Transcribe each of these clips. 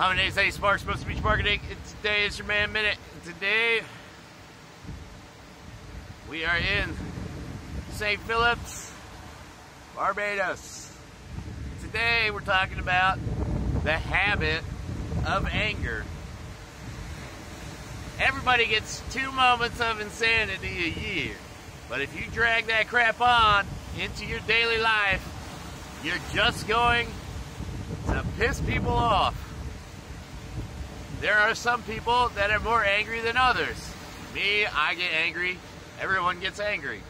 I'm Eddie Sparks, Hermosa Beach Marketing. Today is your man minute. Today we are in St. Philips, Barbados. Today we're talking about the habit of anger. Everybody gets two moments of insanity a year. But if you drag that crap on into your daily life, you're just going to piss people off. There are some people that are more angry than others. Me, I get angry. Everyone gets angry.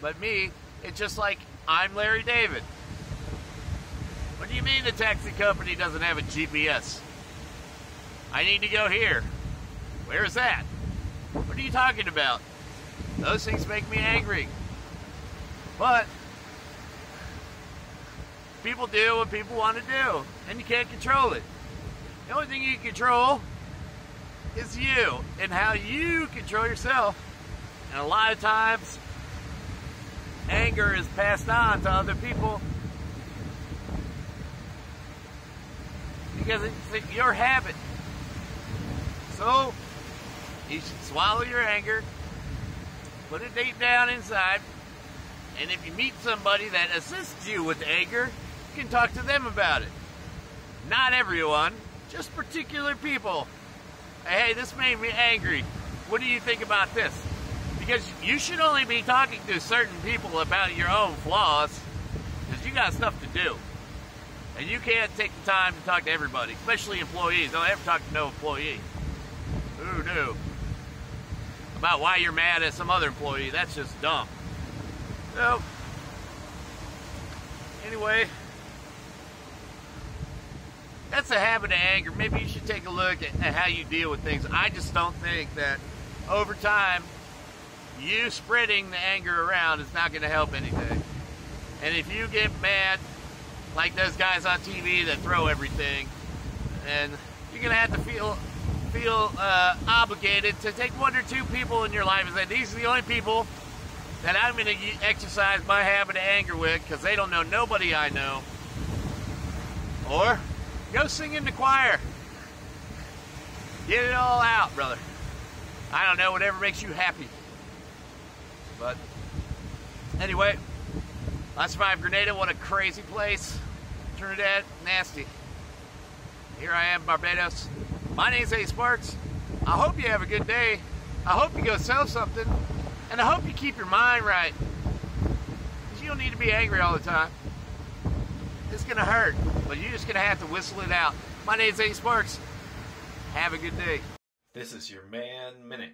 But me, it's just like I'm Larry David. What do you mean the taxi company doesn't have a GPS? I need to go here. Where is that? What are you talking about? Those things make me angry. But people do what people want to do, and you can't control it. The only thing you control is you and how you control yourself. And a lot of times, anger is passed on to other people because it's your habit. So, you should swallow your anger, put it deep down inside, and if you meet somebody that assists you with anger, you can talk to them about it. Not everyone, just particular people. Hey, this made me angry. What do you think about this? Because you should only be talking to certain people about your own flaws, because you got stuff to do. And you can't take the time to talk to everybody, especially employees. Don't ever talk to no employee. Who knew? About why you're mad at some other employee. That's just dumb. So, anyway, that's a habit of anger. Maybe you should take a look at, at how you deal with things. I just don't think that over time, you spreading the anger around is not going to help anything. And if you get mad, like those guys on TV that throw everything, and you're going to have to feel feel uh, obligated to take one or two people in your life and say, these are the only people that I'm going to exercise my habit of anger with because they don't know nobody I know. Or go sing in the choir. Get it all out, brother. I don't know, whatever makes you happy. But anyway, I survived Grenada. What a crazy place. Trinidad, nasty. Here I am, Barbados. My name's A Sparks. I hope you have a good day. I hope you go sell something. And I hope you keep your mind right. Because you don't need to be angry all the time. It's going to hurt, but you're just going to have to whistle it out. My name's A Sparks. Have a good day. This is your Man Minute.